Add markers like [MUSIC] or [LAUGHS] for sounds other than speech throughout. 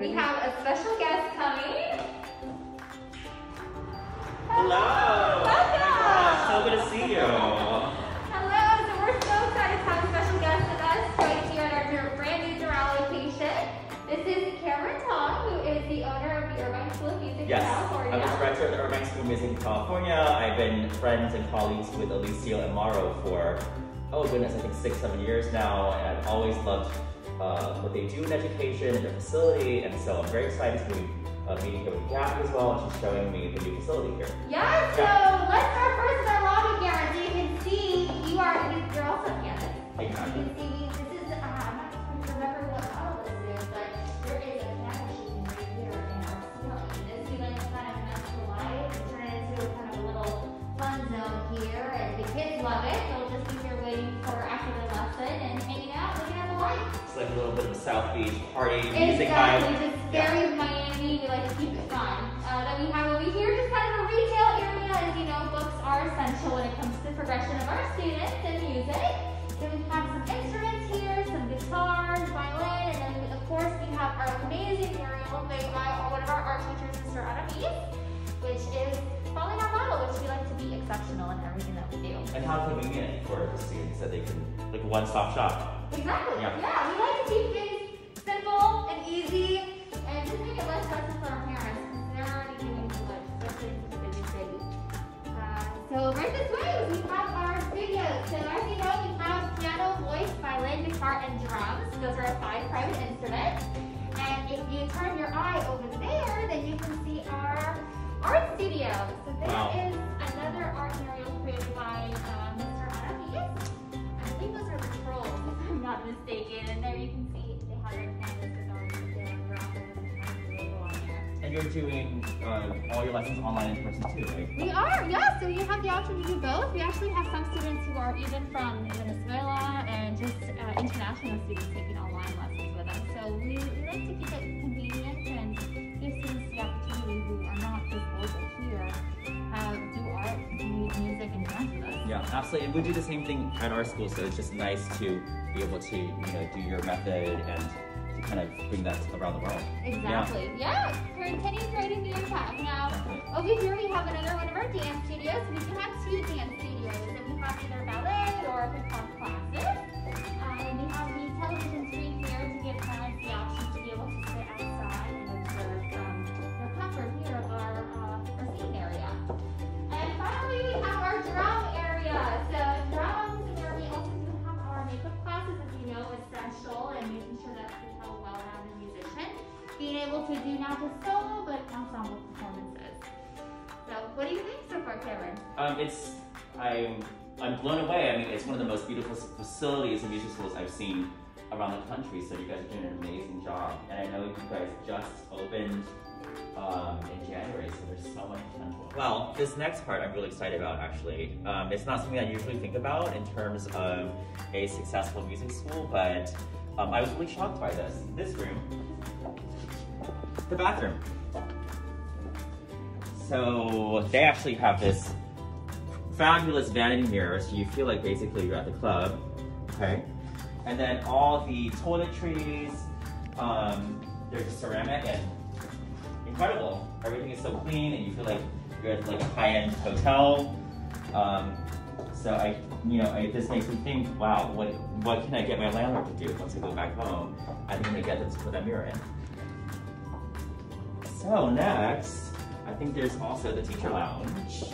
We have a special guest coming. Hello. Welcome. So good to see you. Hello, so we're so excited to have a special guest with us right here at our brand new Doral location. This is Cameron Tong, who is the owner of the Irvine School of Music Yes, in California. I'm the director of the Irvine School of Music in California. I've been friends and colleagues with Alicia and Maro for, oh goodness, I think six, seven years now. And I've always loved uh, what they do in education and their facility. And so I'm very excited to be uh, meeting here with Gabby as well. And she's showing me the new facility here. Yeah, so let's South Beach party music Exactly, vibe. just Yeah. very Miami. We like to keep it fun. Uh, then we have over here just kind of a retail area. As you know, books are essential when it comes to the progression of our students and music. Then we have some instruments here, some guitars, violin, and then we, of course we have our amazing mural made by one of our art teachers, Mr. Adamis, which is following our model, which we like to be exceptional in everything that we do. And how convenient for the students that they can, like one-stop shop. Exactly. Yeah. Yeah. we like to keep things easy and just make for our parents too much, especially. Uh, so right this way, we have our studios. So as you know, we have piano, voice, violin, guitar, and drums. Those are our five private instruments. You're doing uh, all your lessons online in person too, right? We are, yeah. So you have the option to do both. We actually have some students who are even from Venezuela and just uh, international students taking online lessons with us. So we, we like to keep it convenient and give students the opportunity who are not just local here uh, do art, do music, and dance with us. Yeah, absolutely. And we do the same thing at our school, so it's just nice to be able to, you know, do your method and kind of bring that around the world. Exactly. Yeah. Continue creating the impact. Now, over here we have another one of our dance studios. We do have two dance studios. So we have either ballet or hip hop classes. Uh, and we have the television to do not just solo, but ensemble performances. So what do you think so far, Cameron? Um, it's I'm I'm blown away. I mean, it's one of the most beautiful facilities and music schools I've seen around the country. So you guys are doing an amazing job, and I know you guys just opened um, in January, so there's so much potential. Well, this next part I'm really excited about. Actually, um, it's not something I usually think about in terms of a successful music school, but um, I was really shocked by this. This room, the bathroom. So they actually have this fabulous vanity mirror, so you feel like basically you're at the club, okay? And then all the toiletries, um, they're just ceramic and incredible. Everything is so clean, and you feel like you're at like a high-end hotel. Um, so I, you know, I, this makes me think, wow, what what can I get my landlord to do once I go back home? I think I'm gonna get them to put that mirror in. So next, I think there's also the teacher lounge.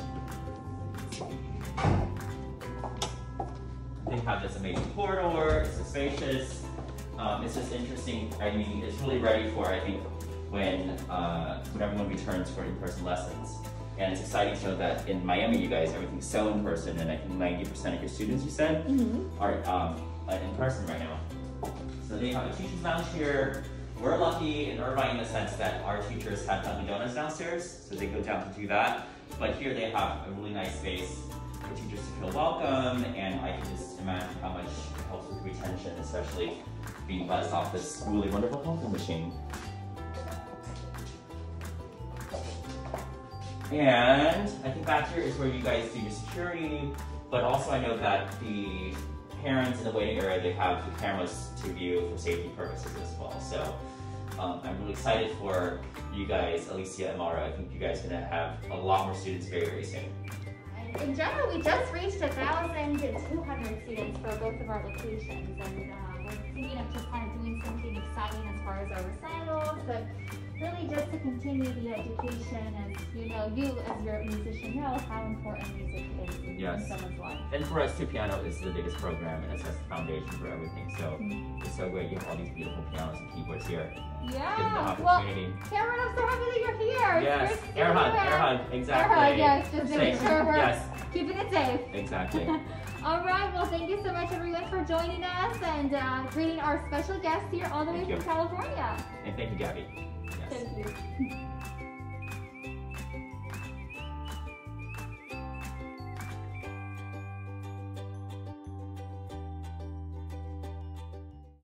They have this amazing corridor, it's spacious. Um, it's just interesting, I mean, it's really ready for, I think, when, uh, when everyone returns for in-person lessons. And it's exciting to know that in Miami, you guys, everything's so in person, and I think 90% of your students, you said, Mm-hmm. are um, uh, in person right now. So they have a teacher's lounge here. We're lucky in Irvine in the sense that our teachers have Dunkin' Donuts downstairs, so they go down to do that. But here they have a really nice space for teachers to feel welcome, and I can just imagine how much it helps with retention, especially being buzzed off this really wonderful coffee machine. And I think back here is where you guys do your security, but also I know that the parents in the waiting area, they have the cameras to view for safety purposes as well. So um, I'm really excited for you guys, Alicia and Mara. I think you guys are gonna have a lot more students very, very soon. In general, we just reached 1,200 students for both of our locations, and uh, we're thinking of just kind of doing something exciting as far as our recitals, but really just to continue the education, as you know, you as your musician know how important music is in, Yes. someone's life. And for us too, piano is the biggest program and it sets the foundation for everything. So it's so great you have all these beautiful pianos and keyboards here. Give them the Yeah. Well. Cameron, I'm so happy that you're here. Yes, air hug, air hug, exactly. Air hug, yes, just making sure we're Yes, keeping it safe. exactly. [LAUGHS] All right, well, thank you so much, everyone, for joining us and uh, greeting our special guest here all the way Thank from you. California. and thank you, Gabby. Thank you.